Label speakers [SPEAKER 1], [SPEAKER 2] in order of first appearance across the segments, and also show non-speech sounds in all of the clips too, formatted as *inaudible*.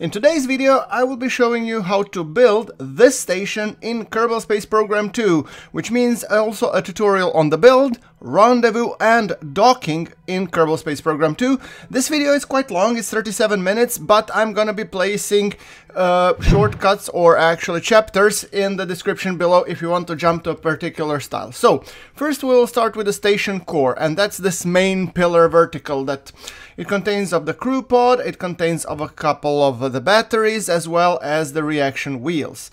[SPEAKER 1] In today's video, I will be showing you how to build this station in Kerbal Space Program 2, which means also a tutorial on the build, rendezvous and docking in Kerbal Space Program 2. This video is quite long, it's 37 minutes, but I'm gonna be placing uh, shortcuts or actually chapters in the description below if you want to jump to a particular style. So, first we will start with the station core, and that's this main pillar vertical that it contains of the crew pod, it contains of a couple of the batteries, as well as the reaction wheels.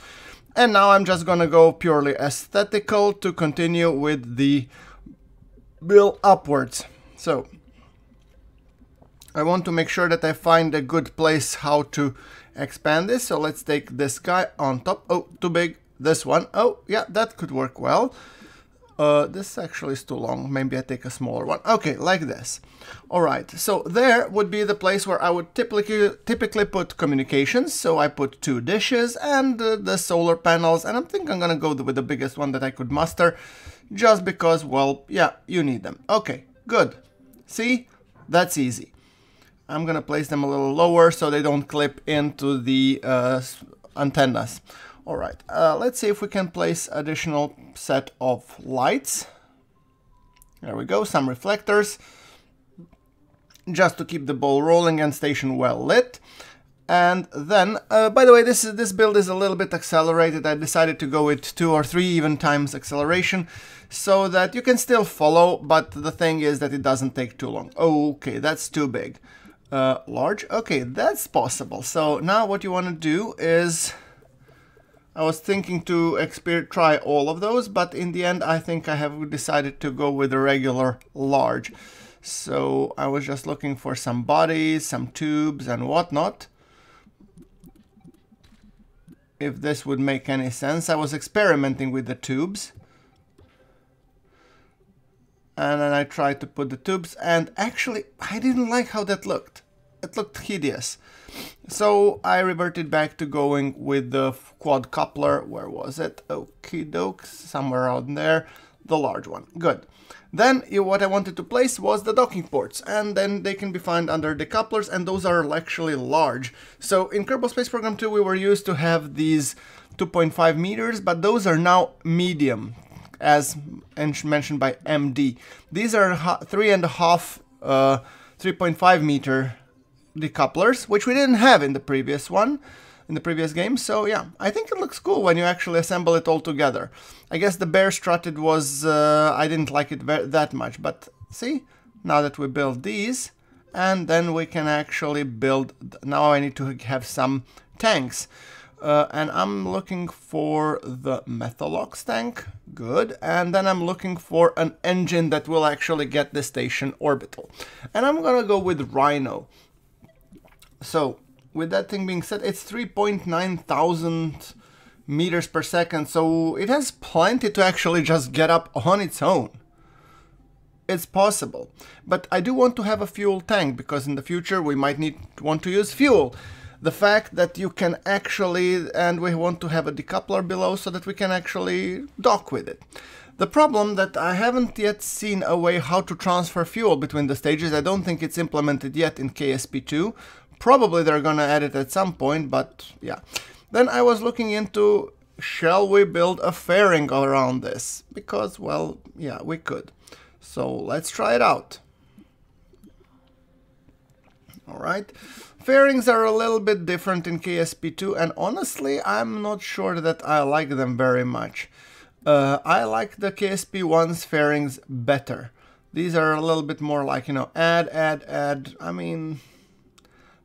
[SPEAKER 1] And now I'm just gonna go purely aesthetical to continue with the build upwards. So, I want to make sure that I find a good place how to expand this. So let's take this guy on top. Oh, too big. This one. Oh, yeah, that could work well. Uh, this actually is too long. Maybe I take a smaller one. Okay, like this. All right, so there would be the place where I would typically typically put communications. So I put two dishes and uh, the solar panels, and I think I'm gonna go with the biggest one that I could muster, just because, well, yeah, you need them. Okay, good. See, that's easy. I'm gonna place them a little lower so they don't clip into the uh, antennas. All right, uh, let's see if we can place additional set of lights. There we go, some reflectors, just to keep the ball rolling and station well lit. And then, uh, by the way, this is, this build is a little bit accelerated. I decided to go with two or three even times acceleration so that you can still follow, but the thing is that it doesn't take too long. Okay, that's too big. Uh, large? Okay, that's possible. So now what you want to do is... I was thinking to try all of those, but in the end I think I have decided to go with a regular large. So I was just looking for some bodies, some tubes and whatnot. If this would make any sense. I was experimenting with the tubes. And then I tried to put the tubes and actually I didn't like how that looked. It looked hideous. So I reverted back to going with the quad coupler. Where was it? Okie doke, somewhere around there. The large one. Good. Then what I wanted to place was the docking ports, and then they can be found under the couplers, and those are actually large. So in Kerbal Space Program 2 we were used to have these 2.5 meters, but those are now medium, as mentioned by MD. These are three and a half, uh, 3.5 meter decouplers, which we didn't have in the previous one, in the previous game. So yeah, I think it looks cool when you actually assemble it all together. I guess the bare strutted was, uh, I didn't like it that much, but see, now that we build these, and then we can actually build, now I need to have some tanks. Uh, and I'm looking for the Methalox tank, good, and then I'm looking for an engine that will actually get the station orbital. And I'm gonna go with Rhino. So, with that thing being said, it's 3.9 thousand meters per second, so it has plenty to actually just get up on its own. It's possible. But I do want to have a fuel tank, because in the future we might need want to use fuel. The fact that you can actually, and we want to have a decoupler below so that we can actually dock with it. The problem that I haven't yet seen a way how to transfer fuel between the stages, I don't think it's implemented yet in KSP2, Probably they're gonna add it at some point, but yeah. Then I was looking into, shall we build a fairing around this? Because, well, yeah, we could. So let's try it out. Alright. Fairings are a little bit different in KSP2 and honestly I'm not sure that I like them very much. Uh, I like the KSP1's fairings better. These are a little bit more like, you know, add, add, add. I mean,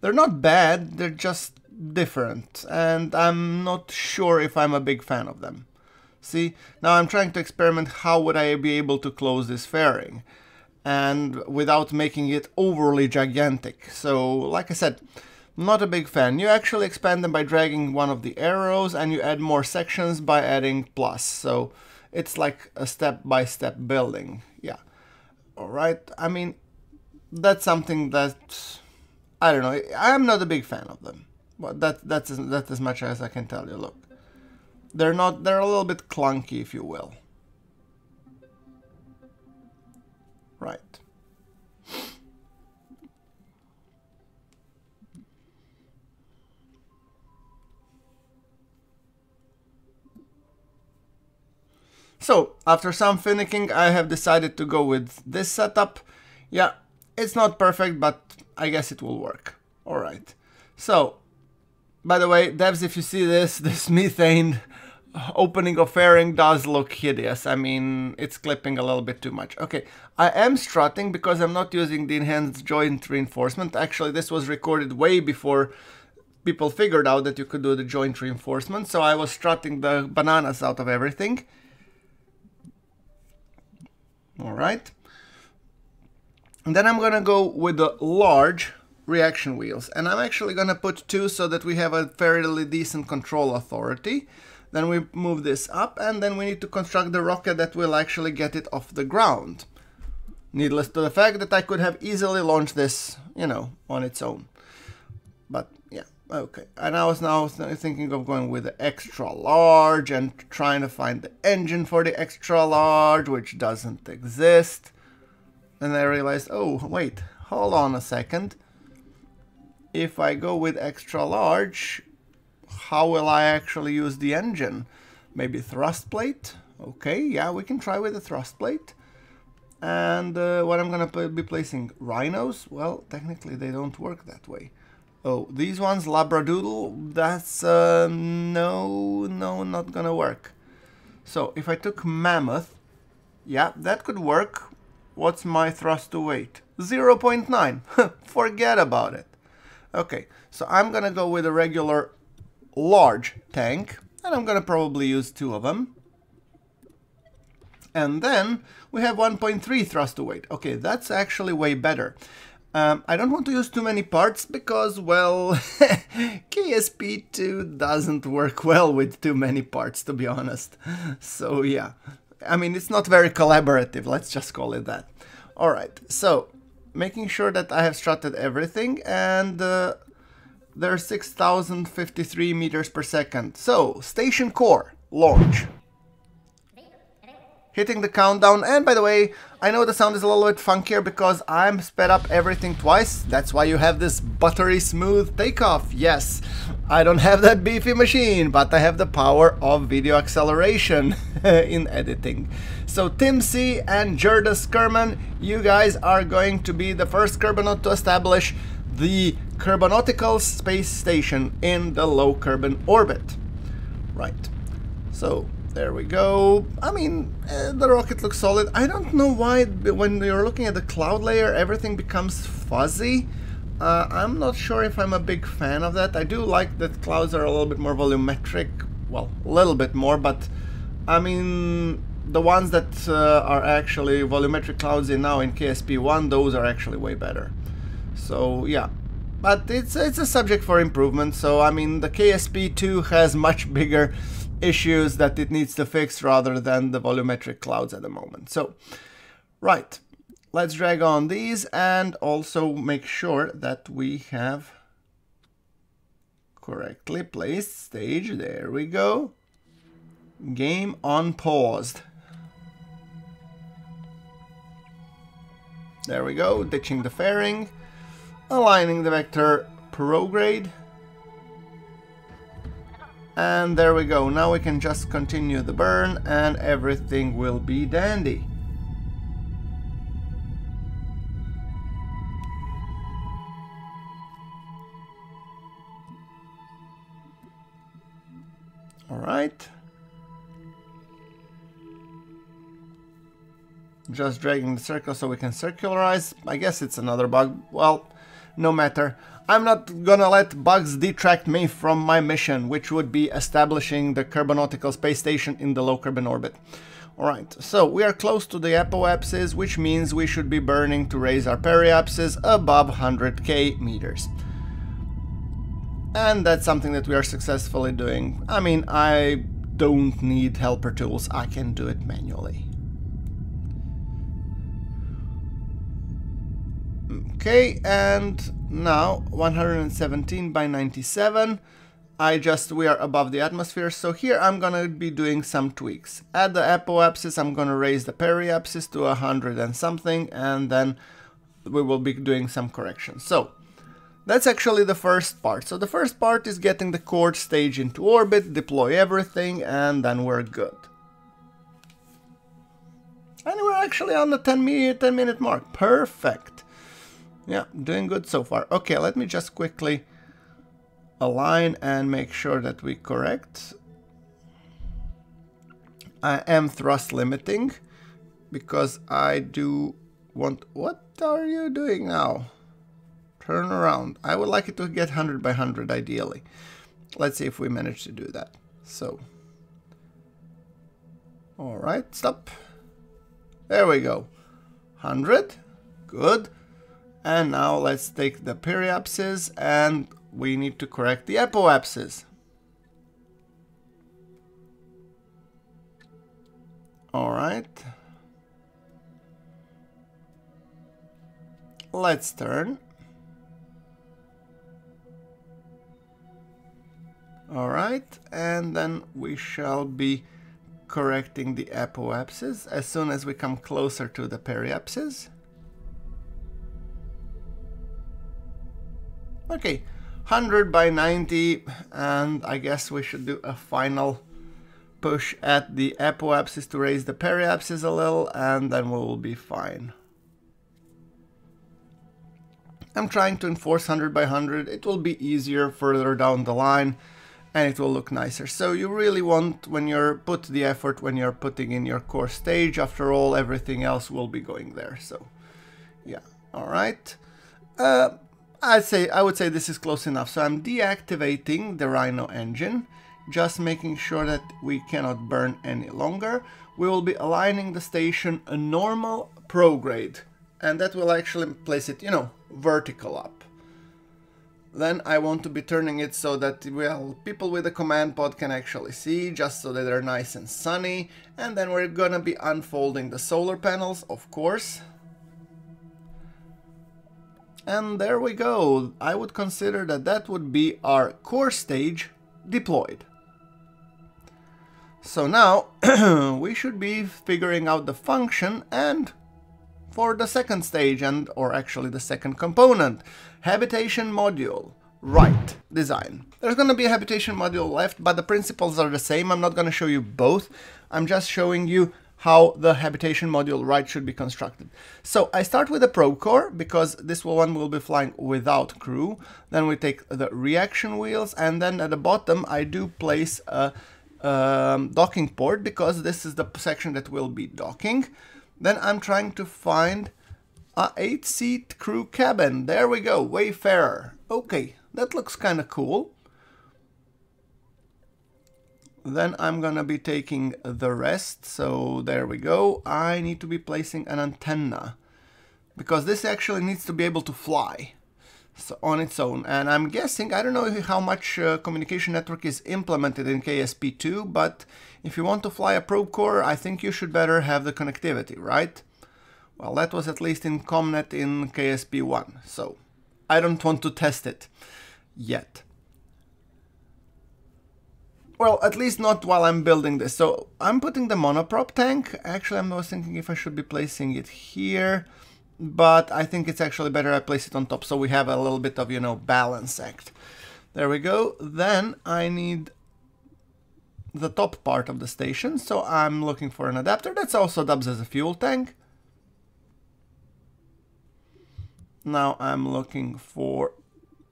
[SPEAKER 1] they're not bad, they're just different, and I'm not sure if I'm a big fan of them. See, now I'm trying to experiment how would I be able to close this fairing, and without making it overly gigantic. So, like I said, not a big fan. You actually expand them by dragging one of the arrows, and you add more sections by adding plus. So, it's like a step-by-step -step building. Yeah. Alright, I mean, that's something that I don't know. I'm not a big fan of them. But that that's that's as much as I can tell you. Look, they're not. They're a little bit clunky, if you will. Right. So, after some finicking, I have decided to go with this setup. Yeah, it's not perfect, but I guess it will work. Alright. So, by the way, devs, if you see this, *laughs* this methane opening of fairing does look hideous. I mean, it's clipping a little bit too much. Okay, I am strutting because I'm not using the enhanced joint reinforcement. Actually, this was recorded way before people figured out that you could do the joint reinforcement. So I was strutting the bananas out of everything. All right. And then I'm gonna go with the large reaction wheels. And I'm actually gonna put two so that we have a fairly decent control authority. Then we move this up and then we need to construct the rocket that will actually get it off the ground. Needless to the fact that I could have easily launched this, you know, on its own. But yeah, okay. And I was now thinking of going with the extra large and trying to find the engine for the extra large, which doesn't exist. And I realized, oh, wait, hold on a second. If I go with extra large, how will I actually use the engine? Maybe thrust plate? Okay, yeah, we can try with the thrust plate. And uh, what I'm gonna be placing? Rhinos? Well, technically they don't work that way. Oh, these ones, Labradoodle, that's, uh, no, no, not gonna work. So, if I took Mammoth, yeah, that could work. What's my thrust to weight? 0.9. *laughs* Forget about it. Okay, so I'm gonna go with a regular large tank, and I'm gonna probably use two of them. And then we have 1.3 thrust to weight. Okay, that's actually way better. Um, I don't want to use too many parts because, well, *laughs* KSP2 doesn't work well with too many parts, to be honest. *laughs* So yeah, I mean, it's not very collaborative, let's just call it that. Alright, so making sure that I have strutted everything and uh, there's 6053 meters per second. So, station core, launch. Hitting the countdown, and by the way, I know the sound is a little bit funkier because I'm sped up everything twice. That's why you have this buttery smooth takeoff. Yes, I don't have that beefy machine, but I have the power of video acceleration *laughs* in editing. So Tim C and Jerdus Kerman, you guys are going to be the first Kerbonaut to establish the Kerbonautical Space Station in the low Kerbin orbit. Right. So there we go. I mean, uh, the rocket looks solid. I don't know why when you're looking at the cloud layer, everything becomes fuzzy. Uh, I'm not sure if I'm a big fan of that. I do like that clouds are a little bit more volumetric. Well, a little bit more, but I mean, the ones that uh, are actually volumetric clouds in now in KSP1, those are actually way better. So yeah, but it's it's a subject for improvement. So I mean, the KSP2 has much *laughs* bigger issues that it needs to fix rather than the volumetric clouds at the moment. So, right, let's drag on these and also make sure that we have correctly placed stage. There we go. Game on paused. There we go, ditching the fairing aligning the vector prograde. And there we go, now we can just continue the burn and everything will be dandy. Alright. Just dragging the circle so we can circularize. I guess it's another bug. Well, no matter. I'm not gonna let bugs detract me from my mission, which would be establishing the Kerbonautical Space Station in the low Kerbin orbit. Alright, so we are close to the apoapsis, which means we should be burning to raise our periapsis above 100k meters. And that's something that we are successfully doing. I mean, I don't need helper tools, I can do it manually. Okay, and now 117 by 97. I just, we are above the atmosphere, so here I'm gonna be doing some tweaks. At the apoapsis, I'm gonna raise the periapsis to 100 and something, and then we will be doing some corrections. So, that's actually the first part. So the first part is getting the core stage into orbit, deploy everything, and then we're good. And we're actually on the 10 minute, 10 minute mark. Perfect. Yeah, doing good so far. Okay, let me just quickly align and make sure that we correct. I am thrust limiting because I do want... What are you doing now? Turn around. I would like it to get 100 by 100 ideally. Let's see if we manage to do that. So... Alright, stop. There we go. 100. Good. And now let's take the periapsis and we need to correct the apoapsis. Alright. Let's turn. Alright, and then we shall be correcting the apoapsis as soon as we come closer to the periapsis. Okay, 100 by 90 and I guess we should do a final push at the apoapsis to raise the periapsis a little and then we'll be fine. I'm trying to enforce 100 by 100. It will be easier further down the line and it will look nicer. So you really want, when you're put the effort, when you're putting in your core stage, after all, everything else will be going there. So yeah, all right. Uh, I'd say, I would say this is close enough. So I'm deactivating the Rhino engine, just making sure that we cannot burn any longer. We will be aligning the station a normal prograde and that will actually place it, you know, vertical up. Then I want to be turning it so that, well, people with the command pod can actually see, just so that they're nice and sunny. And then we're gonna be unfolding the solar panels, of course. And there we go. I would consider that that would be our core stage deployed. So now *clears throat* we should be figuring out the function and for the second stage and or actually the second component habitation module right design there's going to be a habitation module left but the principles are the same i'm not going to show you both i'm just showing you how the habitation module right should be constructed. So I start with the probe core because this one will be flying without crew. Then we take the reaction wheels and then at the bottom I do place a um, docking port because this is the section that will be docking. Then I'm trying to find a 8-seat crew cabin. There we go, Wayfarer. Okay, that looks kind of cool. Then I'm gonna be taking the rest, so there we go. I need to be placing an antenna because this actually needs to be able to fly so on its own. And I'm guessing, I don't know how much uh, communication network is implemented in KSP2, but if you want to fly a probe core, I think you should better have the connectivity, right? Well, that was at least in CommNet in KSP1, so I don't want to test it yet. Well, at least not while I'm building this. So I'm putting the monoprop tank. Actually, I'm was thinking if I should be placing it here but I think it's actually better I place it on top so we have a little bit of, you know, balance act. There we go. Then I need the top part of the station, so I'm looking for an adapter. That's also dubs as a fuel tank. Now I'm looking for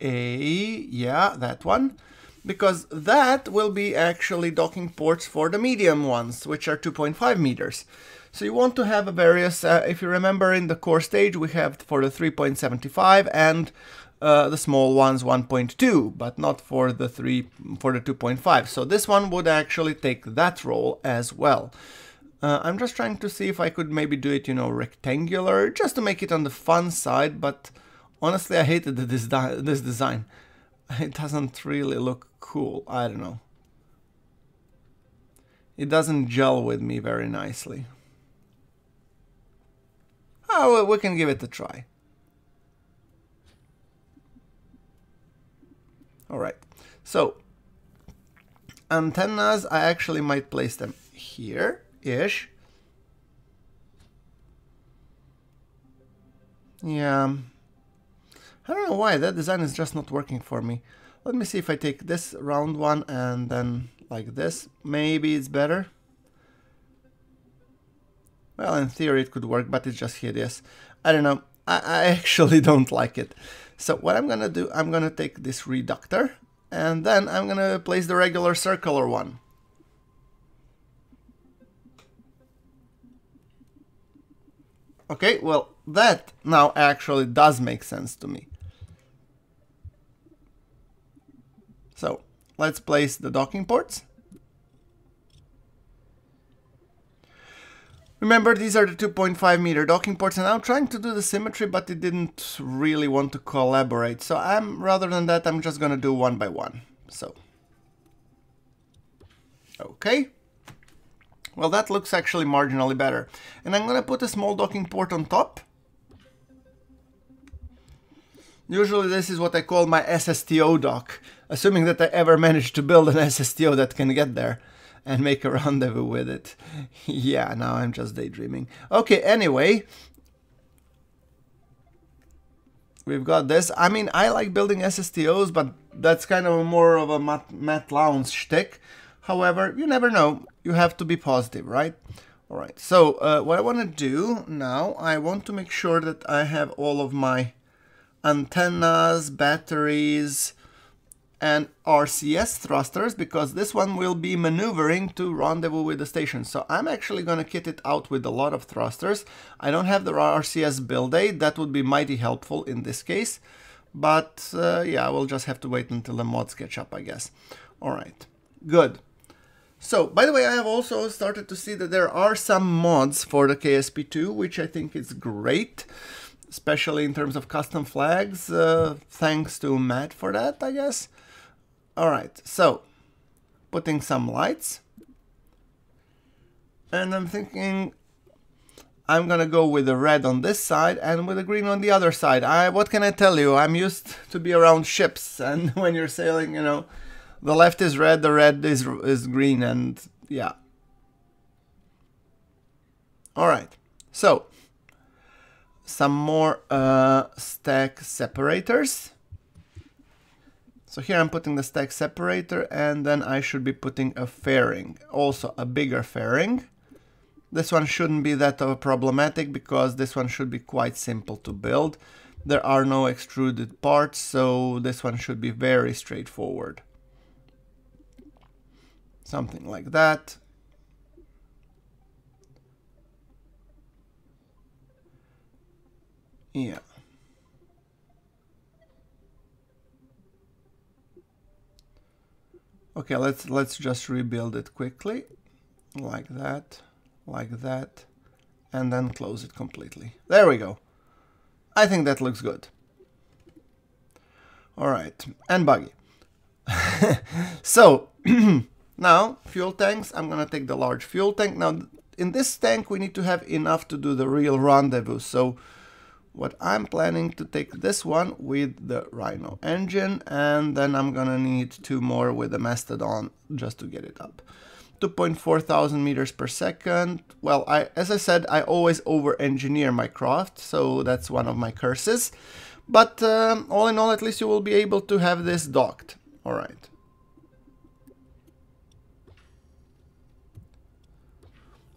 [SPEAKER 1] a, yeah, that one, because that will be actually docking ports for the medium ones, which are 2.5 meters. So you want to have a various, uh, if you remember in the core stage we have for the 3.75 and uh, the small ones 1.2, but not for the 3 for the 2.5. So this one would actually take that role as well. Uh, I'm just trying to see if I could maybe do it, you know, rectangular, just to make it on the fun side, but honestly I hated this, this design. *laughs* It doesn't really look cool, I don't know. It doesn't gel with me very nicely. Oh, we can give it a try. Alright, so antennas, I actually might place them here-ish. Yeah, I don't know why, that design is just not working for me. Let me see if I take this round one and then like this. Maybe it's better. Well, in theory it could work, but it's just hideous. I don't know. I, I *laughs* actually don't like it. So what I'm gonna do, I'm gonna take this reductor and then I'm gonna place the regular circular one. Okay, well, that now actually does make sense to me. So, let's place the docking ports. Remember, these are the 2.5 meter docking ports, and I'm trying to do the symmetry, but it didn't really want to collaborate. So I'm, rather than that, I'm just gonna do one by one. So, okay. Well, that looks actually marginally better. And I'm gonna put a small docking port on top. Usually this is what I call my SSTO dock, assuming that I ever manage to build an *laughs* SSTO that can get there and make a rendezvous with it. *laughs* yeah, now I'm just daydreaming. Okay, anyway. We've got this. I mean, I like building SSTOs, but that's kind of more of a Matt, Matt Lowne's shtick. However, you never know. You have to be positive, right? Alright, so uh, what I want to do now, I want to make sure that I have all of my antennas, batteries, and RCS thrusters because this one will be maneuvering to rendezvous with the station. So I'm actually going to kit it out with a lot of thrusters. I don't have the RCS build aid, that would be mighty helpful in this case. But uh, yeah, we'll just have to wait until the mods catch up, I guess. Alright, good. So, by the way, I have also started to see that there are some mods for the KSP2, which I think is great, especially in terms of custom flags. Uh, thanks to Matt for that, I guess. All right, so putting some lights. And I'm thinking I'm gonna go with the red on this side and with the green on the other side. I what can I tell you? I'm used to be around ships *laughs* and when you're sailing, you know, the left is red, the red is is green and yeah. All right. So, some more uh, stack separators. So here I'm putting the stack separator and then I should be putting a fairing, also a bigger fairing. This one shouldn't be that problematic because this one should be quite simple to build. There are no extruded parts, so this one should be very straightforward. Something like that. Yeah. Okay, let's let's just rebuild it quickly, like that, like that, and then close it completely. There we go. I think that looks good. All right, and buggy. *laughs* so *clears throat* now fuel tanks. I'm gonna take the large fuel tank. Now in this tank we need to have enough to do the real rendezvous. So what I'm planning to take this one with the Rhino engine and then I'm gonna need two more with the Mastodon just to get it up. 2.4 thousand meters per second. Well, I, as I said, I always over-engineer my craft, so that's one of my curses. But um, all in all, at least you will be able to have this docked. All right.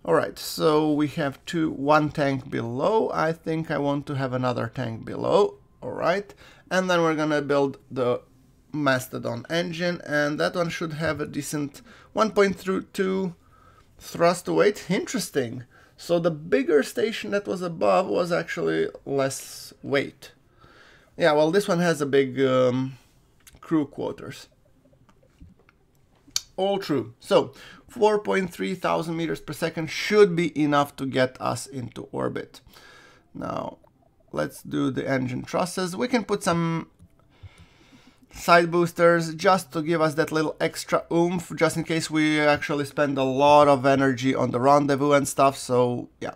[SPEAKER 1] Alright, so we have two, one tank below. I think I want to have another tank below. Alright, and then we're gonna build the Mastodon engine, and that one should have a decent 1.2 thrust weight. Interesting. So the bigger station that was above was actually less weight. Yeah, well, this one has a big um, crew quarters. All true. So 4.3 thousand meters per second should be enough to get us into orbit. Now, let's do the engine trusses. We can put some side boosters just to give us that little extra oomph, just in case we actually spend a lot of energy on the rendezvous and stuff. So, yeah.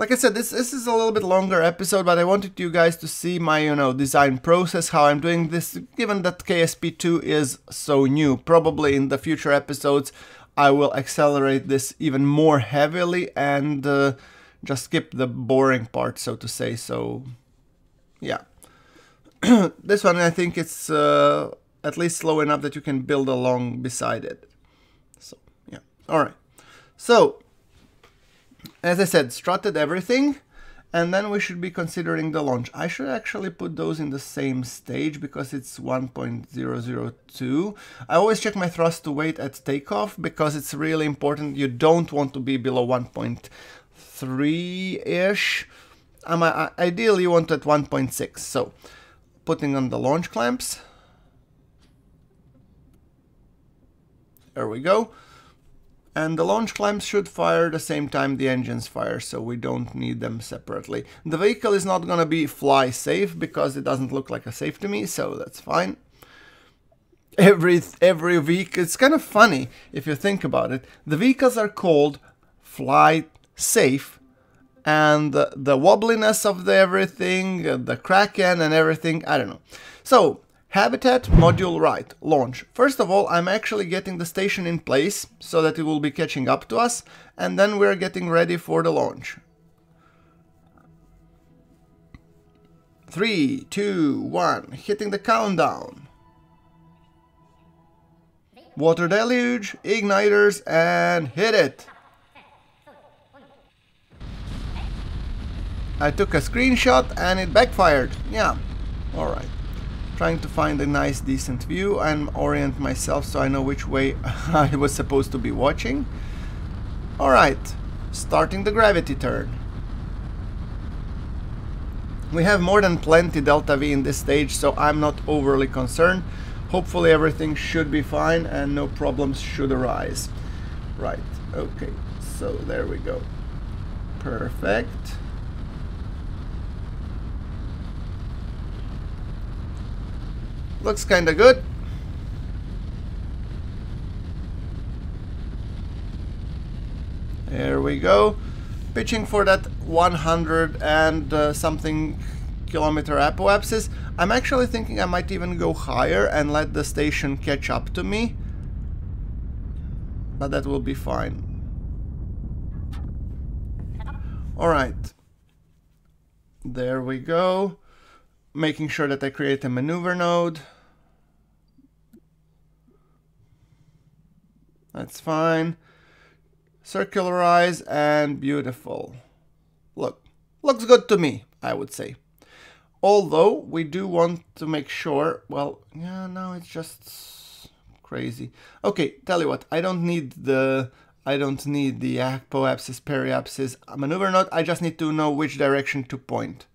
[SPEAKER 1] Like I said, this, this is a little bit longer episode, but I wanted you guys to see my, you know, design process, how I'm doing this, given that KSP2 is so new. Probably in the future episodes, I will accelerate this even more heavily and uh, just skip the boring part, so to say. So, yeah. *clears throat* this one, I think it's uh, at least slow enough that you can build along beside it. So, yeah. All right. So, as I said, strutted everything and then we should be considering the launch. I should actually put those in the same stage because it's 1.002. I always check my thrust to weight at takeoff because it's really important. You don't want to be below 1.3-ish. Um, ideally you want at 1.6. So putting on the launch clamps. There we go. And the launch clamps should fire the same time the engines fire, so we don't need them separately. The vehicle is not gonna be fly safe because it doesn't look like a safe to me, so that's fine. Every, every vehicle, it's kind of funny if you think about it. The vehicles are called fly safe and the, the wobbliness of the everything, the kraken and everything, I don't know. So Habitat module right, launch. First of all, I'm actually getting the station in place so that it will be catching up to us, and then we're getting ready for the launch. Three, two, one, hitting the countdown. Water deluge, igniters, and hit it. I took a screenshot and it backfired. Yeah, alright trying to find a nice decent view and orient myself so I know which way *laughs* I was supposed to be watching. Alright, starting the gravity turn. We have more than plenty delta V in this stage so I'm not overly concerned. Hopefully everything should be fine and no problems should arise. Right, okay, so there we go. Perfect. Looks kinda good. There we go. Pitching for that 100 and uh, something kilometer apoapsis. I'm actually thinking I might even go higher and let the station catch up to me. But that will be fine. Alright. There we go making sure that I create a maneuver node. That's fine. Circularize and beautiful. Look, looks good to me, I would say. Although we do want to make sure, well, yeah, no, it's just crazy. Okay, tell you what, I don't need the I don't need the apoapsis, periapsis maneuver node. I just need to know which direction to point.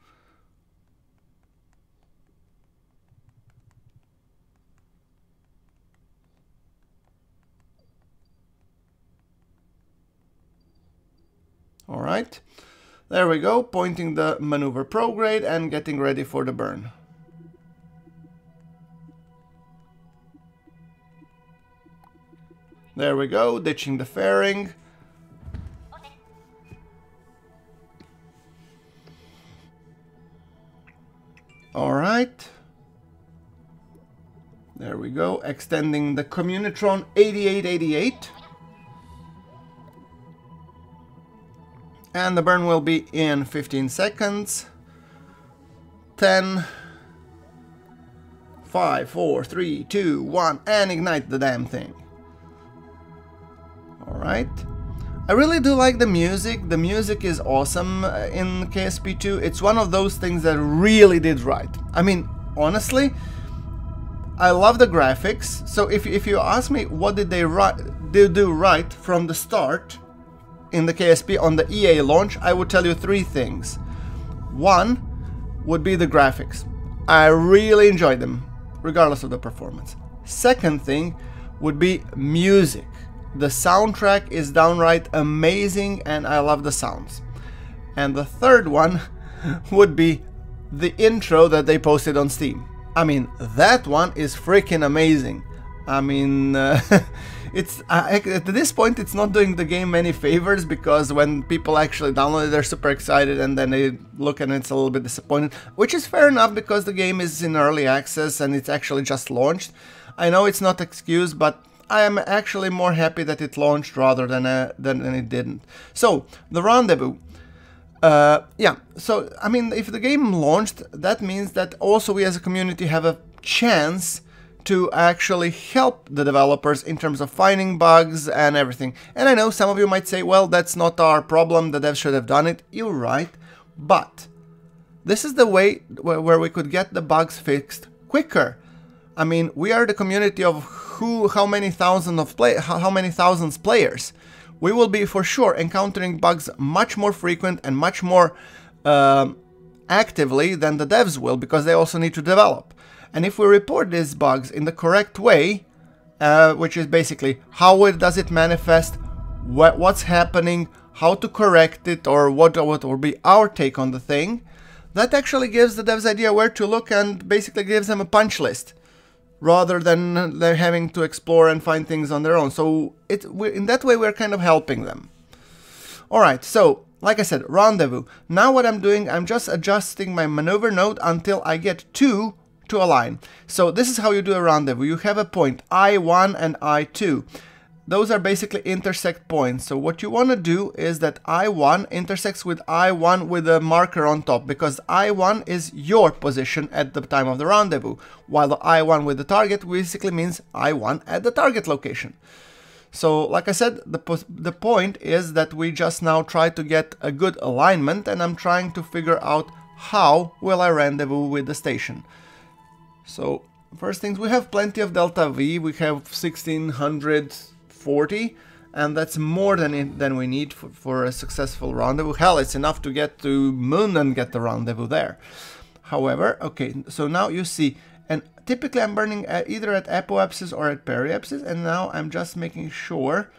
[SPEAKER 1] All right, there we go, pointing the maneuver prograde and getting ready for the burn. There we go, ditching the fairing. All right. There we go, extending the Communotron 8888. And the burn will be in 15 seconds. 10, 5, 4, 3, 2, 1, and ignite the damn thing. Alright. I really do like the music. The music is awesome uh, in KSP2. It's one of those things that really did right. I mean, honestly, I love the graphics. So if, if you ask me what did they, they do right from the start, in the KSP on the EA launch, I would tell you three things. One would be the graphics. I really enjoyed them, regardless of the performance. Second thing would be music. The soundtrack is downright amazing and I love the sounds. And the third one *laughs* would be the intro that they posted on Steam. I mean, that one is freaking amazing. I mean, uh, *laughs* it's uh, at this point it's not doing the game many favors because when people actually download it they're super excited and then they look and it's a little bit disappointed which is fair enough because the game is in early access and it's actually just launched i know it's not excuse but I am actually more happy that it launched rather than uh, than, than it didn't. So the rendezvous. Uh, yeah, so I mean, if the game launched, that means that also we as a community have a chance to actually help the developers in terms of finding bugs and everything. And I know some of you might say, well, that's not our problem, the devs should have done it. You're right, but this is the way where we could get the bugs fixed quicker. I mean, we are the community of who, how many thousands of play, how many thousands players. We will be for sure encountering bugs much more frequent and much more uh, actively than the devs will because they also need to develop. And if we report these bugs in the correct way, uh, which is basically how it, does it manifest, what, what's happening, how to correct it, or what, what will be our take on the thing, that actually gives the devs idea where to look and basically gives them a punch list rather than they're having to explore and find things on their own. So it in that way we're kind of helping them. Alright, so like I said, rendezvous. Now what I'm doing, I'm just adjusting my maneuver node until I get two to align. So this is how you do a rendezvous. You have a point I1 and I2. Those are basically intersect points. So what you want to do is that I1 intersects with I1 with a marker on top because I1 is your position at the time of the rendezvous, while the I1 with the target basically means I1 at the target location. So like I said, the, the point is that we just now try to get a good alignment and I'm trying to figure out how will I rendezvous with the station. So first things, we have plenty of delta V, we have 1640 and that's more than it, than we need for, for a successful rendezvous. Hell, it's enough to get to Moon and get the rendezvous there. However, okay, so now you see, and typically I'm burning at either at apoapsis or at periapsis, and now I'm just making sure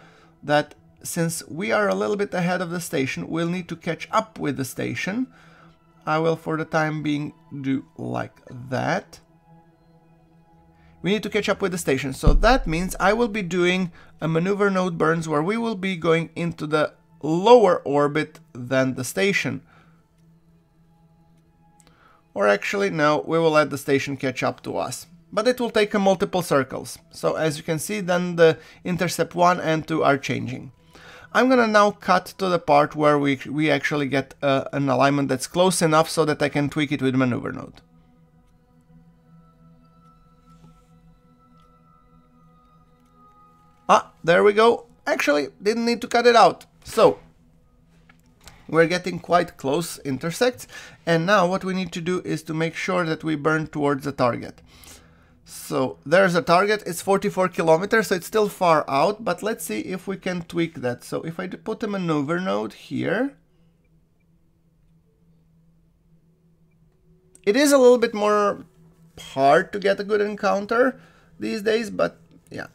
[SPEAKER 1] that since we are a little bit ahead of the station, we'll need to catch up with the station. I will, for the time being, do like that we need to catch up with the station. So that means I will be doing a maneuver node burns where we will be going into the lower orbit than the station. Or actually, no, we will let the station catch up to us. But it will take a multiple circles. So as you can see, then the intercept 1 and 2 are changing. I'm gonna now cut to the part where we, we actually get uh, an alignment that's close enough so that I can tweak it with maneuver node. There we go. Actually, didn't need to cut it out. So, we're getting quite close intersects. And now what we need to do is to make sure that we burn towards the target. So there's a target, it's 44 kilometers, so it's still far out, but let's see if we can tweak that. So if I put a maneuver node here, it is a little bit more hard to get a good encounter these days, but yeah.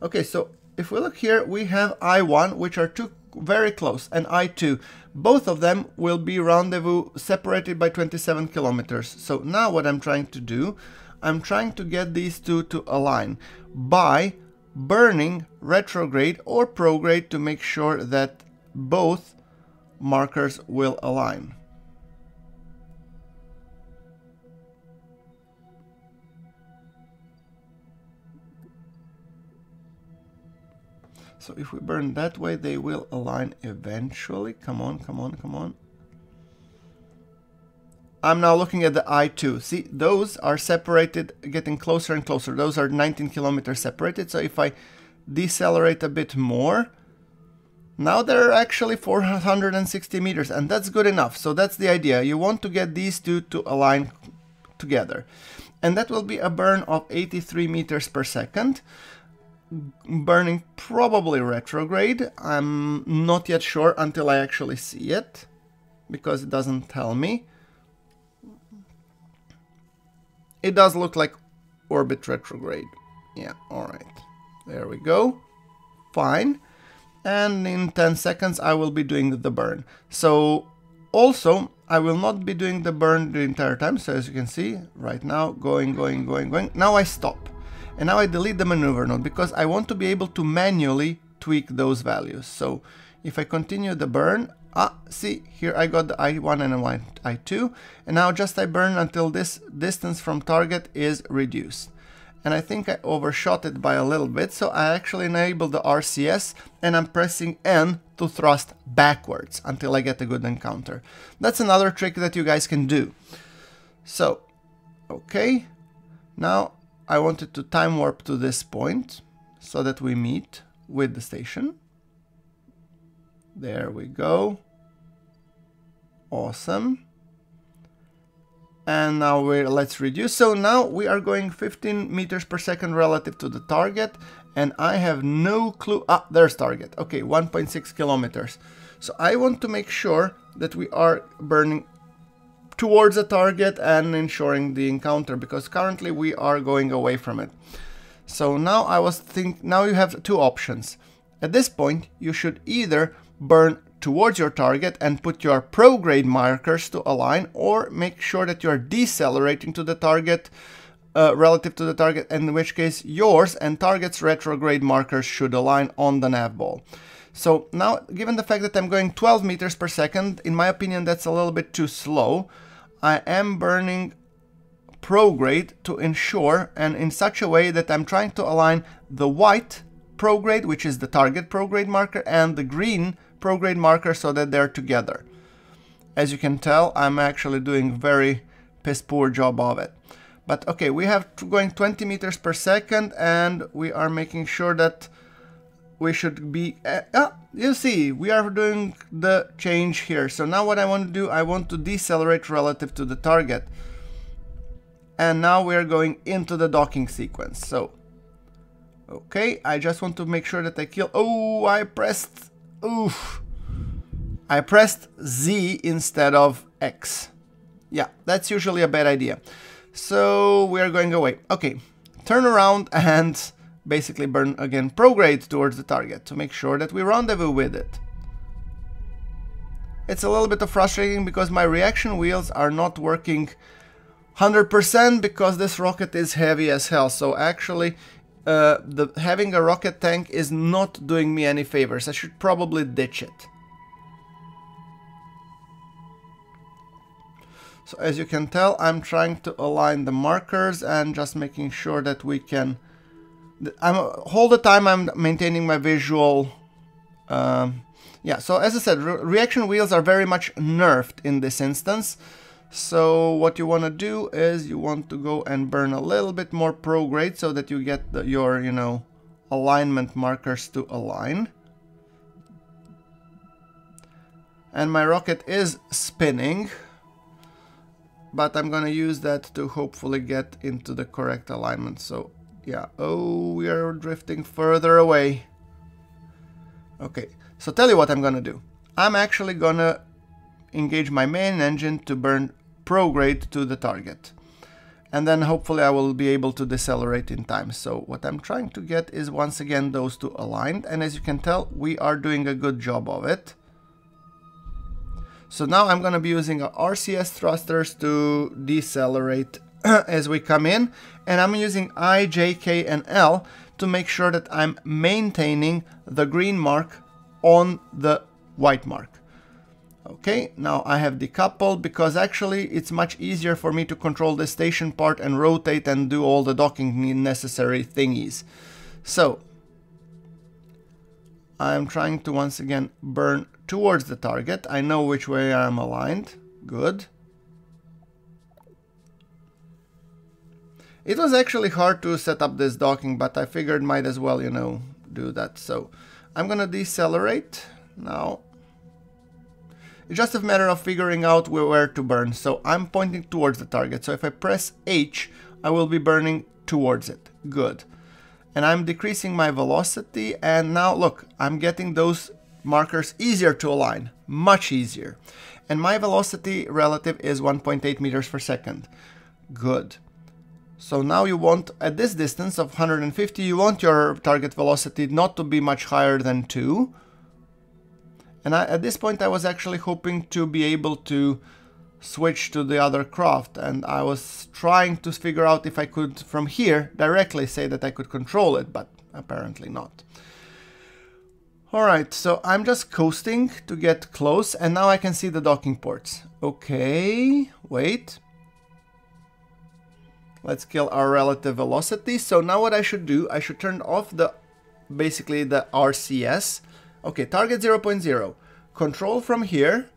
[SPEAKER 1] Okay, so if we look here, we have I1, which are two very close, and I2. Both of them will be rendezvous separated by 27 kilometers. So now what I'm trying to do, I'm trying to get these two to align by burning retrograde or prograde to make sure that both markers will align. So if we burn that way, they will align eventually. Come on, come on, come on. I'm now looking at the I2. See, those are separated, getting closer and closer. Those are 19 kilometers separated. So if I decelerate a bit more, now they're actually 460 meters, and that's good enough. So that's the idea. You want to get these two to align together. And that will be a burn of 83 meters per second burning probably retrograde. I'm not yet sure until I actually see it, because it doesn't tell me. It does look like orbit retrograde. Yeah, alright. There we go. Fine. And in 10 seconds I will be doing the burn. So also I will not be doing the burn the entire time. So as you can see right now, going, going, going, going. Now I stop. And now I delete the maneuver node because I want to be able to manually tweak those values. So if I continue the burn, ah, see, here I got the I1 and I2, and now just I burn until this distance from target is reduced. And I think I overshot it by a little bit, so I actually enable the RCS and I'm pressing N to thrust backwards until I get a good encounter. That's another trick that you guys can do. So, okay, now I wanted to time warp to this point so that we meet with the station. There we go. Awesome. And now we let's reduce. So now we are going 15 meters per second relative to the target. And I have no clue. Ah, there's target. Okay, 1.6 kilometers. So I want to make sure that we are burning towards the target and ensuring the encounter because currently we are going away from it. So now I was think now you have two options. At this point you should either burn towards your target and put your prograde markers to align or make sure that you're decelerating to the target uh, relative to the target in which case yours and target's retrograde markers should align on the nav ball. So now given the fact that I'm going 12 meters per second in my opinion that's a little bit too slow I am burning prograde to ensure and in such a way that I'm trying to align the white prograde which is the target prograde marker and the green prograde marker so that they're together. As you can tell, I'm actually doing very piss poor job of it. But okay, we have going 20 meters per second and we are making sure that we should be, uh, uh, you see, we are doing the change here. So now what I want to do, I want to decelerate relative to the target. And now we are going into the docking sequence. So, okay, I just want to make sure that I kill, oh, I pressed Oof. I pressed Z instead of X. Yeah, that's usually a bad idea. So we are going away. Okay, turn around *laughs* and basically burn again prograde towards the target to make sure that we rendezvous with it. It's a little bit of frustrating because my reaction wheels are not working 100% because this rocket is heavy as hell. So actually uh, the having a rocket tank is not doing me any favors. I should probably ditch it. So as you can tell, I'm trying to align the markers and just making sure that we can... I'm All the time I'm maintaining my visual... Um, yeah, so as I said, re reaction wheels are very much nerfed in this instance. So what you want to do is you want to go and burn a little bit more prograde so that you get the, your, you know, alignment markers to align. And my rocket is spinning, but I'm gonna use that to hopefully get into the correct alignment. So yeah, oh, we are drifting further away. Okay, so tell you what I'm gonna do. I'm actually gonna engage my main engine to burn prograde to the target. And then hopefully I will be able to decelerate in time. So what I'm trying to get is once again those two aligned. And as you can tell, we are doing a good job of it. So now I'm going to be using RCS thrusters to decelerate *clears throat* as we come in. And I'm using I, J, K, and L to make sure that I'm maintaining the green mark on the white mark. Okay, now I have decoupled because actually it's much easier for me to control the station part and rotate and do all the docking necessary thingies. So, I'm trying to once again burn towards the target. I know which way I'm aligned. Good. It was actually hard to set up this docking, but I figured might as well, you know, do that. So, I'm gonna decelerate now it's just a matter of figuring out where to burn. So I'm pointing towards the target. So if I press H, I will be burning towards it. Good. And I'm decreasing my velocity. And now look, I'm getting those markers easier to align. Much easier. And my velocity relative is 1.8 meters per second. Good. So now you want, at this distance of 150, you want your target velocity not to be much higher than 2 and I, at this point I was actually hoping to be able to switch to the other craft and I was trying to figure out if I could from here directly say that I could control it, but apparently not. Alright, so I'm just coasting to get close and now I can see the docking ports. Okay, wait. Let's kill our relative velocity. So now what I should do, I should turn off the basically the RCS Okay, target 0.0. Control from here,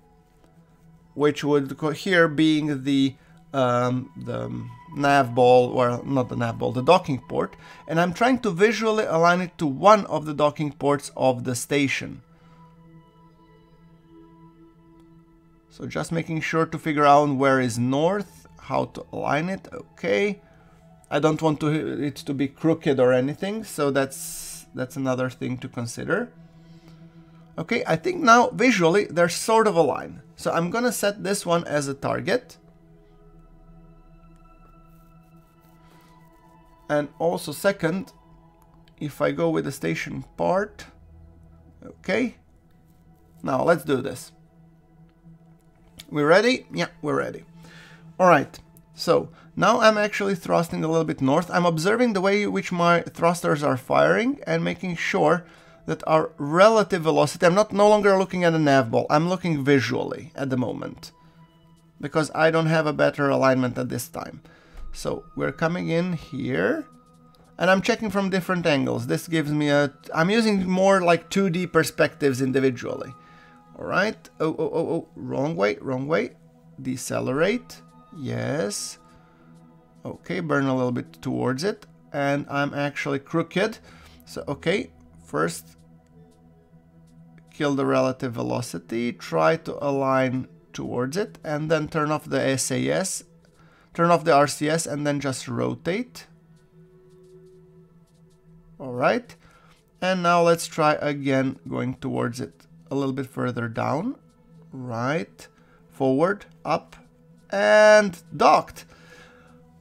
[SPEAKER 1] which would here being the um, the nav ball, well, not the nav ball, the docking port, and I'm trying to visually align it to one of the docking ports of the station. So just making sure to figure out where is north, how to align it, okay. I don't want to, it to be crooked or anything, so that's, that's another thing to consider. Okay, I think now visually they're sort of aligned. So I'm gonna set this one as a target. And also second, if I go with the station part, okay. Now let's do this. We ready? Yeah, we're ready. All right, so now I'm actually thrusting a little bit north. I'm observing the way which my thrusters are firing and making sure that our relative velocity, I'm not no longer looking at a nav ball, I'm looking visually at the moment because I don't have a better alignment at this time. So we're coming in here and I'm checking from different angles. This gives me a, I'm using more like 2D perspectives individually. All right. Oh, oh, oh, oh, wrong way, wrong way. Decelerate. Yes. Okay, burn a little bit towards it. And I'm actually crooked. So, okay, first kill the relative velocity, try to align towards it, and then turn off the SAS, turn off the RCS, and then just rotate. Alright, and now let's try again going towards it a little bit further down, right, forward, up, and docked.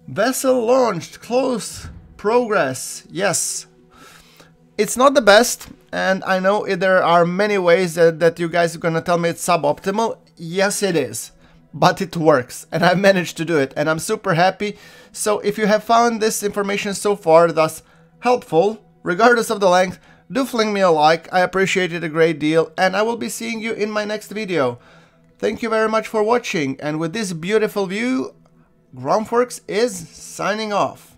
[SPEAKER 1] Vessel launched, close, progress, yes. It's not the best, and I know there are many ways that, that you guys are gonna tell me it's suboptimal. Yes, it is. But it works, and I managed to do it, and I'm super happy. So if you have found this information so far thus helpful, regardless of the length, do fling me a like, I appreciate it a great deal, and I will be seeing you in my next video. Thank you very much for watching, and with this beautiful view, GrunfWorks is signing off.